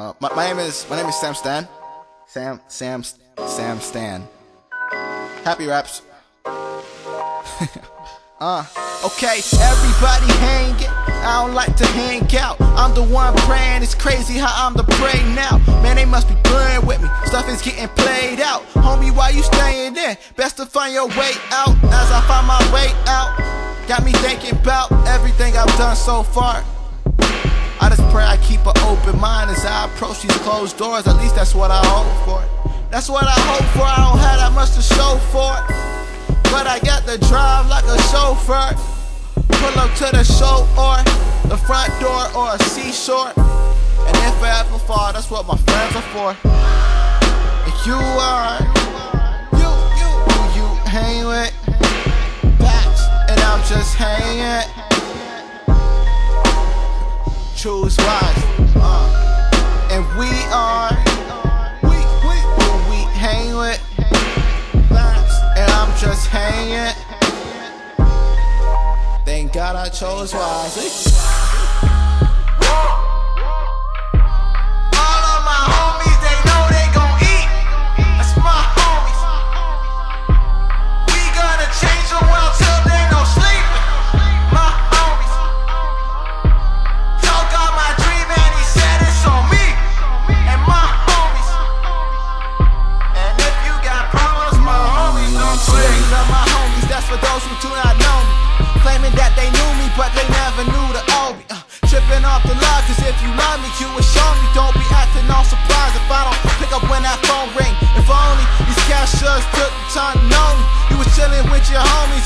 Uh, my, my name is my name is Sam Stan. Sam Sam Sam Stan. Happy raps. uh, okay, everybody hanging. I don't like to hang out. I'm the one praying. It's crazy how I'm the prey now. Man, they must be playing with me. Stuff is getting played out. Homie, why you staying in? Best to find your way out as I find my way out. Got me thinking about everything I've done so far. I just pray I keep an closed doors. At least that's what I hope for. That's what I hope for. I don't have that much to show for it. But I got the drive like a chauffeur. Pull up to the show or the front door or a seashore. And if I ever fall, that's what my friends are for. And you are, you, you, who you hang with. And I'm just hanging choose wise. Uh, we are we, we, who we hang with. And I'm just hanging. Thank God I chose wisely. For those who do not know me. Claiming that they knew me, but they never knew the Obi. Uh, tripping off the love, cause if you love me, you would show me. Don't be acting all surprised if I don't pick up when that phone ring. If only these cashiers took the time to know me. You was chilling with your homies,